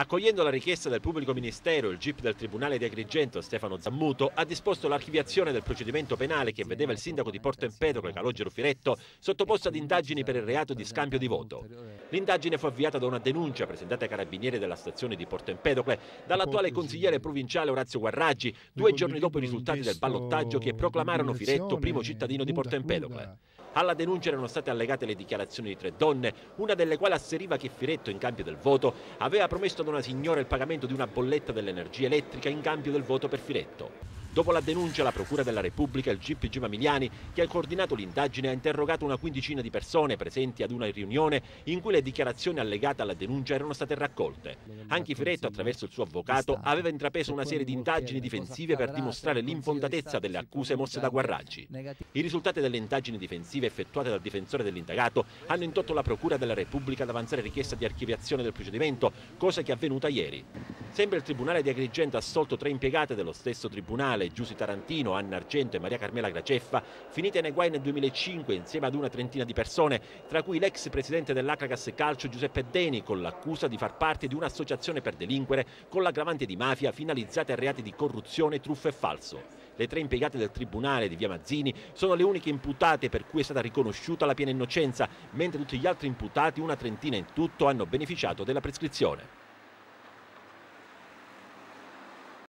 Accogliendo la richiesta del pubblico ministero, il GIP del Tribunale di Agrigento, Stefano Zammuto, ha disposto l'archiviazione del procedimento penale che vedeva il sindaco di Porto Empedocle, Calogero Firetto, sottoposto ad indagini per il reato di scambio di voto. L'indagine fu avviata da una denuncia presentata ai carabinieri della stazione di Porto Empedocle dall'attuale consigliere provinciale Orazio Guarraggi, due giorni dopo i risultati del ballottaggio che proclamarono Firetto primo cittadino di Porto Empedocle. Alla denuncia erano state allegate le dichiarazioni di tre donne, una delle quali asseriva che Firetto, in cambio del voto, aveva promesso ad una signora il pagamento di una bolletta dell'energia elettrica in cambio del voto per Firetto. Dopo la denuncia, la Procura della Repubblica il GIP Gimamiliani, che ha coordinato l'indagine, ha interrogato una quindicina di persone presenti ad una riunione in cui le dichiarazioni allegate alla denuncia erano state raccolte. Anche Firetto, attraverso il suo avvocato, aveva intrapreso una serie di indagini difensive per dimostrare l'infondatezza delle accuse mosse da Guarraggi. I risultati delle indagini difensive effettuate dal difensore dell'indagato hanno indotto la Procura della Repubblica ad avanzare richiesta di archiviazione del procedimento, cosa che è avvenuta ieri. Sempre il Tribunale di Agrigento ha assolto tre impiegate dello stesso Tribunale, Giussi Tarantino, Anna Argento e Maria Carmela Graceffa, finite nei guai nel 2005 insieme ad una trentina di persone, tra cui l'ex presidente dell'Acragas Calcio Giuseppe Deni, con l'accusa di far parte di un'associazione per delinquere con l'aggravante di mafia finalizzata a reati di corruzione, truffa e falso. Le tre impiegate del Tribunale di Via Mazzini sono le uniche imputate per cui è stata riconosciuta la piena innocenza, mentre tutti gli altri imputati, una trentina in tutto, hanno beneficiato della prescrizione.